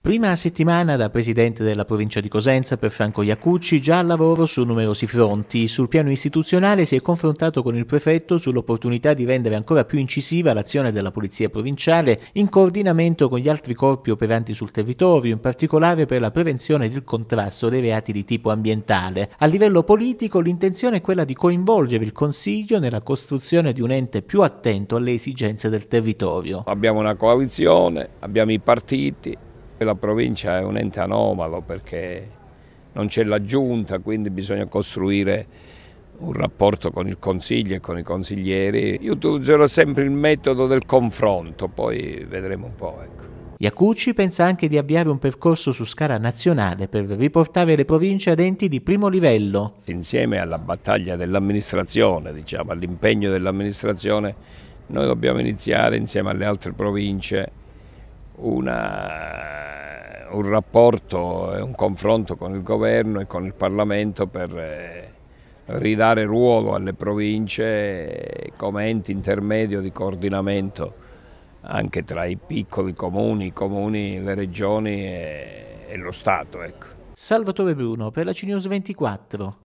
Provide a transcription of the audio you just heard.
Prima settimana da presidente della provincia di Cosenza per Franco Iacucci, già al lavoro su numerosi fronti. Sul piano istituzionale si è confrontato con il prefetto sull'opportunità di rendere ancora più incisiva l'azione della polizia provinciale in coordinamento con gli altri corpi operanti sul territorio, in particolare per la prevenzione ed il contrasto dei reati di tipo ambientale. A livello politico l'intenzione è quella di coinvolgere il Consiglio nella costruzione di un ente più attento alle esigenze del territorio. Abbiamo una coalizione, abbiamo i partiti, la provincia è un ente anomalo perché non c'è la giunta, quindi bisogna costruire un rapporto con il consiglio e con i consiglieri. Io utilizzerò sempre il metodo del confronto, poi vedremo un po'. Ecco. Iacucci pensa anche di avviare un percorso su scala nazionale per riportare le province ad enti di primo livello. Insieme alla battaglia dell'amministrazione, diciamo, all'impegno dell'amministrazione, noi dobbiamo iniziare insieme alle altre province una, un rapporto e un confronto con il governo e con il Parlamento per eh, ridare ruolo alle province come ente intermedio di coordinamento anche tra i piccoli comuni, i comuni, le regioni e, e lo Stato. Ecco. Salvatore Bruno per la CNews 24.